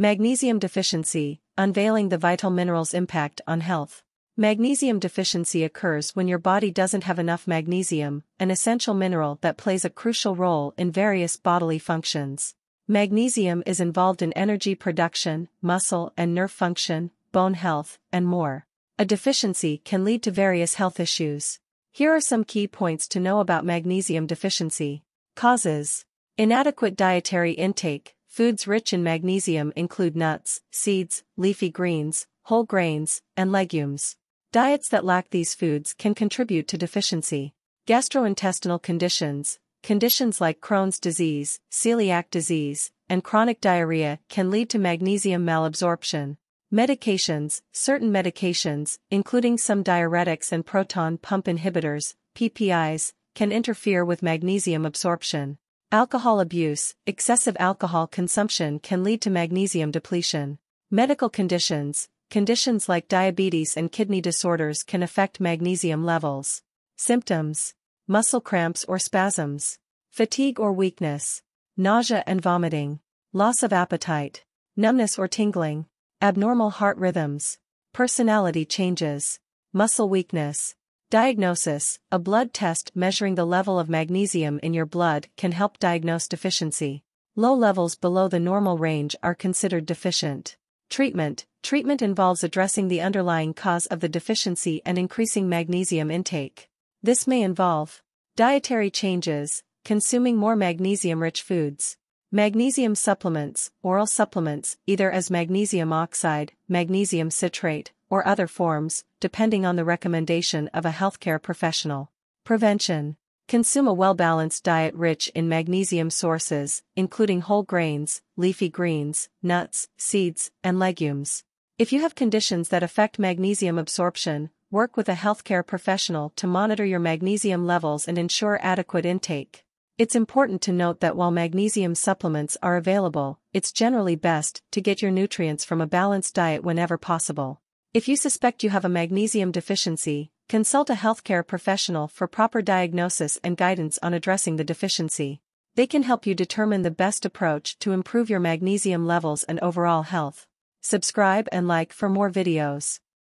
Magnesium deficiency, unveiling the vital mineral's impact on health. Magnesium deficiency occurs when your body doesn't have enough magnesium, an essential mineral that plays a crucial role in various bodily functions. Magnesium is involved in energy production, muscle and nerve function, bone health, and more. A deficiency can lead to various health issues. Here are some key points to know about magnesium deficiency. Causes Inadequate dietary intake. Foods rich in magnesium include nuts, seeds, leafy greens, whole grains, and legumes. Diets that lack these foods can contribute to deficiency. Gastrointestinal conditions, conditions like Crohn's disease, celiac disease, and chronic diarrhea can lead to magnesium malabsorption. Medications, certain medications, including some diuretics and proton pump inhibitors, PPIs, can interfere with magnesium absorption. Alcohol abuse, excessive alcohol consumption can lead to magnesium depletion. Medical conditions, conditions like diabetes and kidney disorders can affect magnesium levels. Symptoms, muscle cramps or spasms, fatigue or weakness, nausea and vomiting, loss of appetite, numbness or tingling, abnormal heart rhythms, personality changes, muscle weakness, Diagnosis A blood test measuring the level of magnesium in your blood can help diagnose deficiency. Low levels below the normal range are considered deficient. Treatment Treatment involves addressing the underlying cause of the deficiency and increasing magnesium intake. This may involve dietary changes, consuming more magnesium rich foods, magnesium supplements, oral supplements, either as magnesium oxide, magnesium citrate, or other forms, depending on the recommendation of a healthcare professional. Prevention Consume a well balanced diet rich in magnesium sources, including whole grains, leafy greens, nuts, seeds, and legumes. If you have conditions that affect magnesium absorption, work with a healthcare professional to monitor your magnesium levels and ensure adequate intake. It's important to note that while magnesium supplements are available, it's generally best to get your nutrients from a balanced diet whenever possible. If you suspect you have a magnesium deficiency, consult a healthcare professional for proper diagnosis and guidance on addressing the deficiency. They can help you determine the best approach to improve your magnesium levels and overall health. Subscribe and like for more videos.